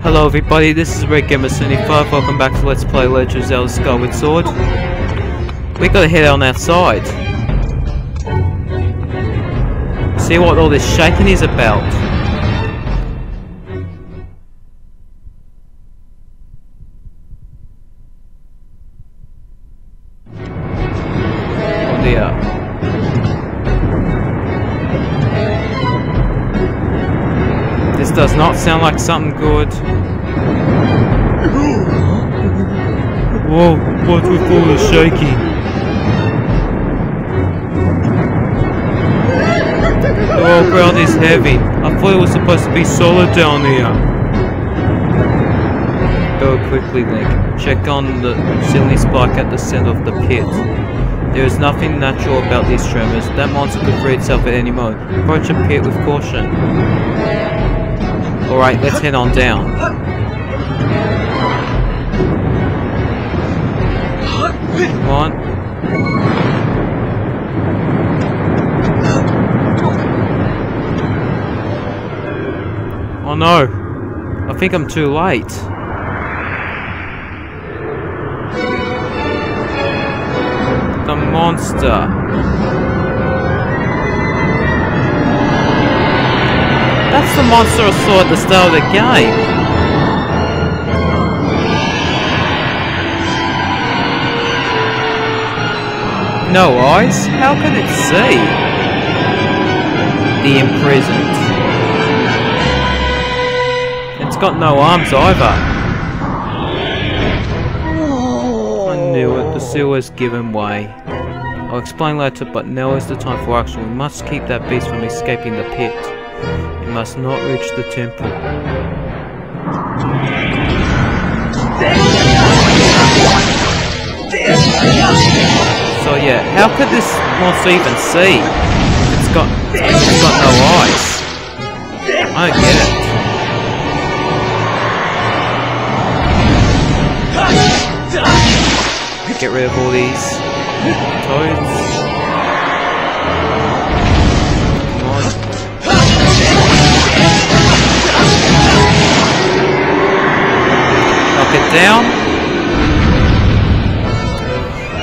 Hello everybody, this is Red Gamer 75, welcome back to Let's Play Legend of Zelda Skyward Sword. We gotta head on outside. See what all this shaking is about. Does not sound like something good. Whoa, what's with all the shaking? The whole ground is heavy. I thought it was supposed to be solid down here. Go quickly, Link. Check on the silly spike at the center of the pit. There is nothing natural about these tremors. That monster could free itself at any moment. Approach the pit with caution. Alright, let's head on down. Come on. Oh no! I think I'm too late. The monster. The monster I saw at the start of the game. No eyes? How can it see? The imprisoned. It's got no arms either. I knew it, the seal has given way. I'll explain later, but now is the time for action. We must keep that beast from escaping the pit. It must not reach the temple. So yeah, how could this monster even see? It's got it's got no eyes. I don't get it. Get rid of all these toads. Down.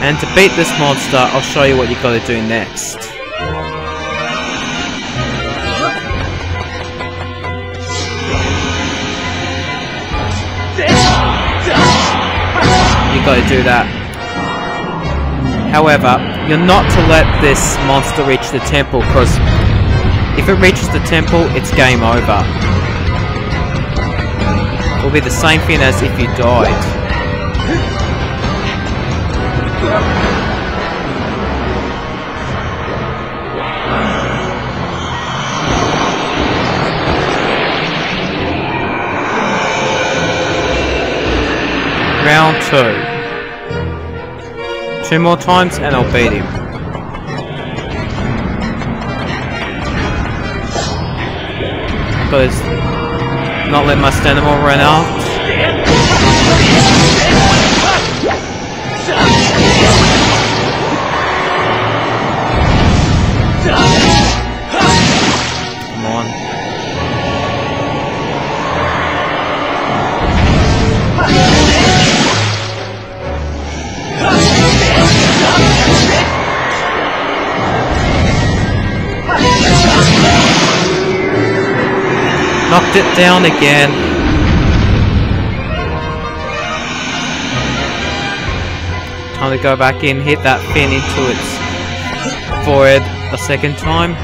And to beat this monster, I'll show you what you gotta do next. You gotta do that. However, you're not to let this monster reach the temple, because if it reaches the temple, it's game over. It'll be the same thing as if you died. Round two. Two more times and I'll beat him. But not let my stamina run out. Knocked it down again. Time to go back in, hit that fin into its forehead a second time.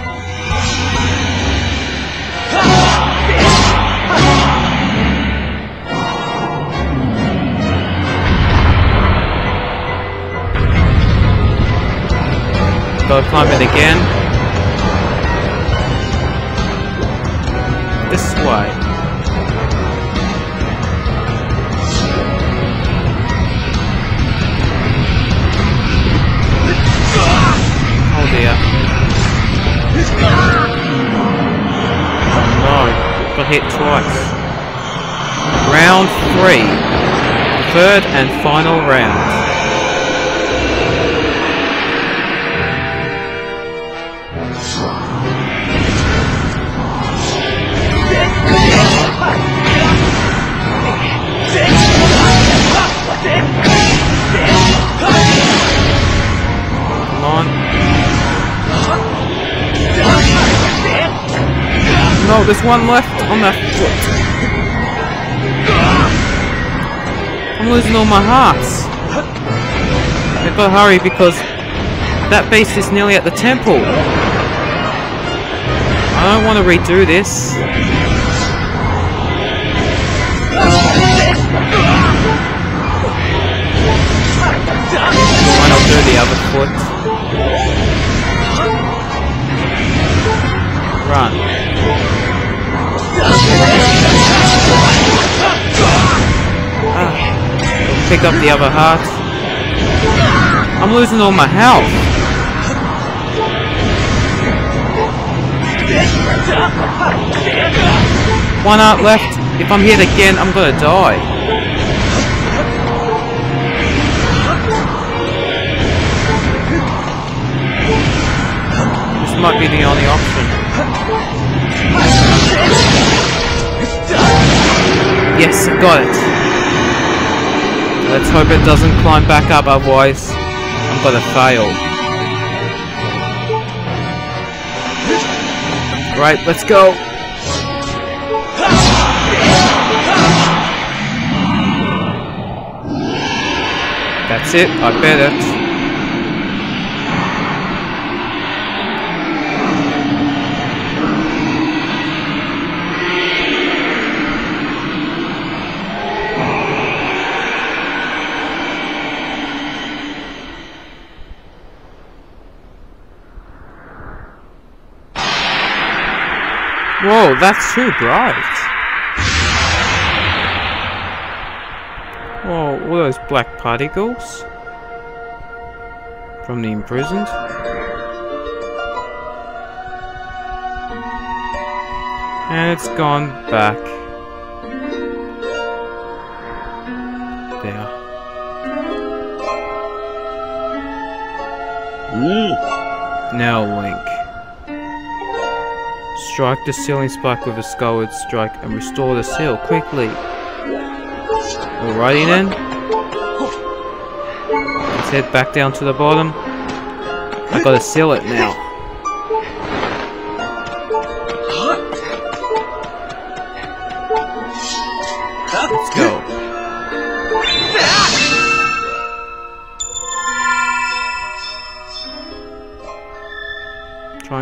Go climb it again. Oh dear. Oh no. Got hit twice. Round three. Third and final round. Oh, there's one left on that foot. I'm losing all my hearts. I gotta hurry because that beast is nearly at the temple. I don't want to redo this. Why not do the other foot? Run. Ah. Pick up the other heart. I'm losing all my health. One heart left. If I'm hit again, I'm gonna die. This might be the only option. Yes, got it. Let's hope it doesn't climb back up, otherwise I'm gonna fail. Right, let's go. That's it, I bet it. Whoa, that's too bright. Whoa, all those black particles? From the imprisoned? And it's gone back. There. Mm. Now Link. Strike the ceiling spike with a skyward strike and restore the seal quickly. Alrighty then. Let's head back down to the bottom. I gotta seal it now. Let's go.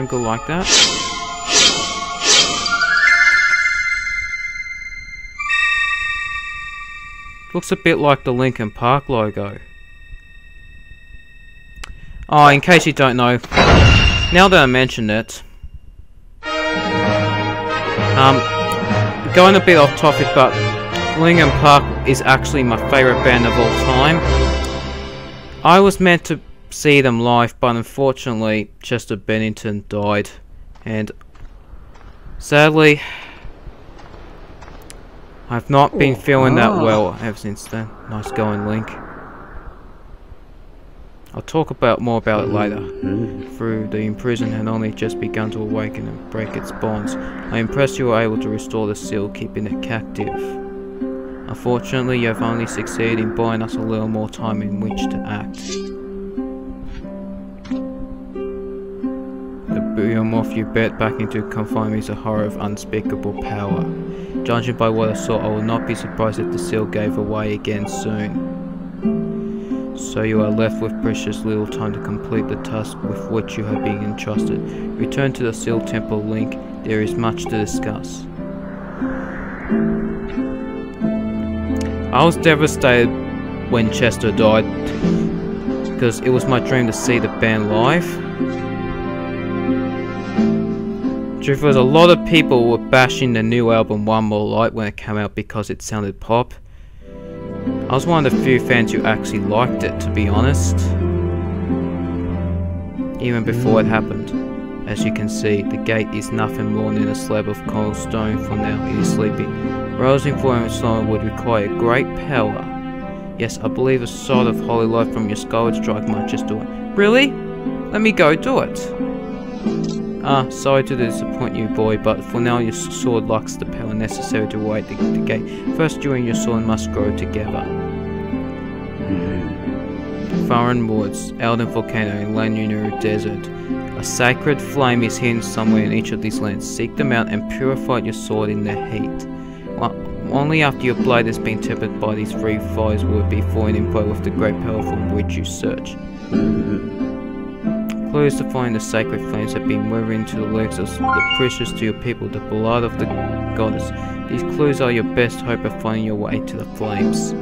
Go like that. Looks a bit like the Linkin Park logo. Oh, in case you don't know, now that I mentioned it, um, going a bit off topic, but Linkin Park is actually my favourite band of all time. I was meant to see them live, but unfortunately, Chester Bennington died, and sadly, I've not been feeling that ah. well ever since then. Nice going, Link. I'll talk about more about it later. Through the imprisoned had only just begun to awaken and break its bonds, I am impressed you were able to restore the seal, keeping it captive. Unfortunately, you have only succeeded in buying us a little more time in which to act. The behemoth you bet back into confinement is a horror of unspeakable power. Judging by what I saw, I will not be surprised if the seal gave away again soon. So you are left with precious little time to complete the task with which you have been entrusted. Return to the Seal Temple Link, there is much to discuss. I was devastated when Chester died, because it was my dream to see the band live. Truth was, a lot of people were bashing the new album One More Light when it came out because it sounded pop. I was one of the few fans who actually liked it, to be honest. Even before it happened. As you can see, the gate is nothing more than a slab of cold stone for now it is sleeping. Rousing for him slumber would require great power. Yes, I believe a sort of holy light from your Skyward Strike might just do it. Really? Let me go do it. Ah, sorry to disappoint you, boy, but for now your sword lacks the power necessary to await the, the gate. First, you and your sword must grow together. Faron Woods, Eldin Volcano, and Lanayru Desert. A sacred flame is hidden somewhere in each of these lands. Seek them out and purify your sword in their heat. Well, only after your blade has been tempered by these three fires will it be fully imbued with the great power for which you search. Clues to find the sacred flames have been woven into the legs of the precious to your people, the Ballad of the Goddess. These clues are your best hope of finding your way to the flames.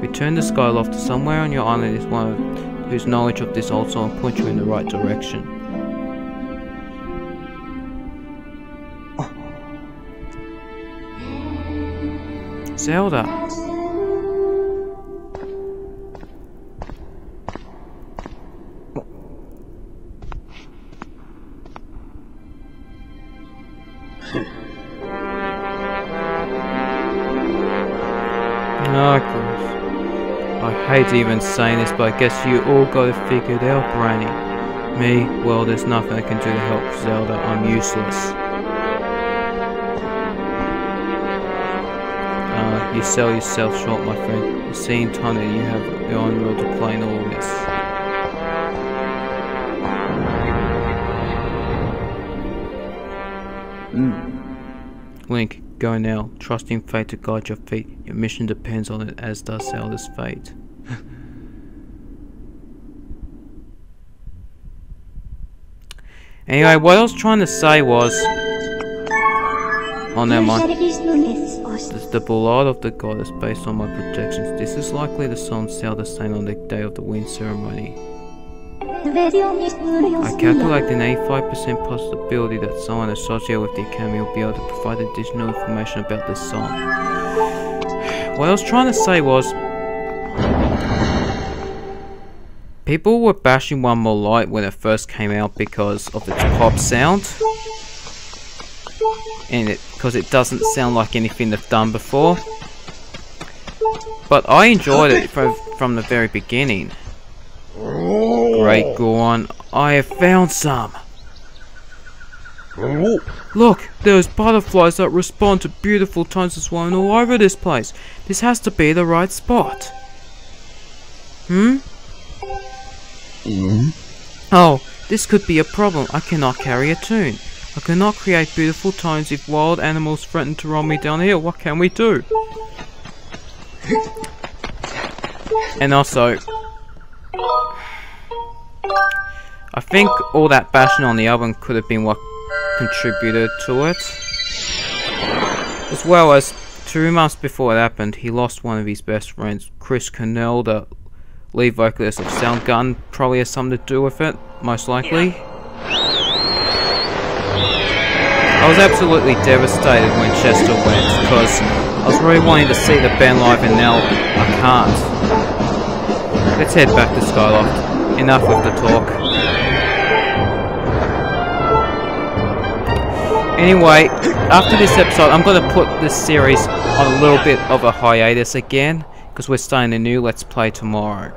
Return the Skyloft to somewhere on your island is one of whose knowledge of this old song point you in the right direction. Zelda. Hate even saying this, but I guess you all got it figured out, Granny. Me, well, there's nothing I can do to help Zelda. I'm useless. Uh, you sell yourself short, my friend. In time that you have your own role to play in all this. Link, go now. Trusting fate to guide your feet. Your mission depends on it, as does Zelda's fate. Anyway, what I was trying to say was... Oh, never mind. This is the Ballad of the Goddess based on my projections. This is likely the song Zelda sang on the day of the wind ceremony. I calculate an 85% possibility that someone associated with the Academy will be able to provide additional information about this song. What I was trying to say was... People were bashing One More Light when it first came out because of its pop sound. And it because it doesn't sound like anything they've done before. But I enjoyed it from, from the very beginning. Great Goron, I have found some. Look, there's butterflies that respond to beautiful tones of swarming all over this place. This has to be the right spot. Hmm? Mm. Oh, this could be a problem. I cannot carry a tune. I cannot create beautiful tones if wild animals threaten to run me down here. What can we do? And also, I think all that bashing on the album could have been what contributed to it. As well as, two months before it happened, he lost one of his best friends, Chris the lead vocalist of Soundgarden. Probably has something to do with it, most likely. I was absolutely devastated when Chester went, because I was really wanting to see the band live and now I can't. Let's head back to Skyloft. Enough with the talk. Anyway, after this episode, I'm going to put this series on a little bit of a hiatus again, because we're starting a new Let's Play tomorrow.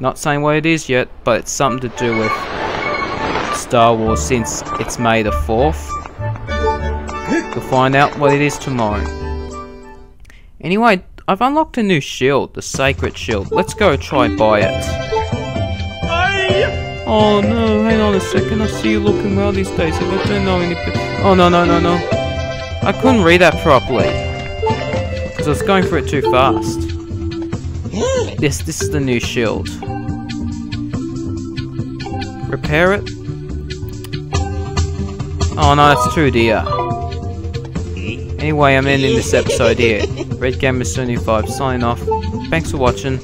Not saying what it is yet, but it's something to do with Star Wars since it's May the 4th. We'll find out what it is tomorrow. Anyway, I've unlocked a new shield, the Sacred Shield. Let's go try buy it. Oh no, hang on a second, I see you looking well these days. I don't know any... Oh no, no, no, no. I couldn't read that properly. Because I was going for it too fast. This, this is the new shield. Repair it? Oh no, that's too dear. Uh, anyway, I'm ending this episode here. Red Gamer 75 signing off. Thanks for watching.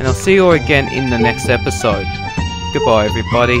And I'll see you all again in the next episode. Goodbye, everybody.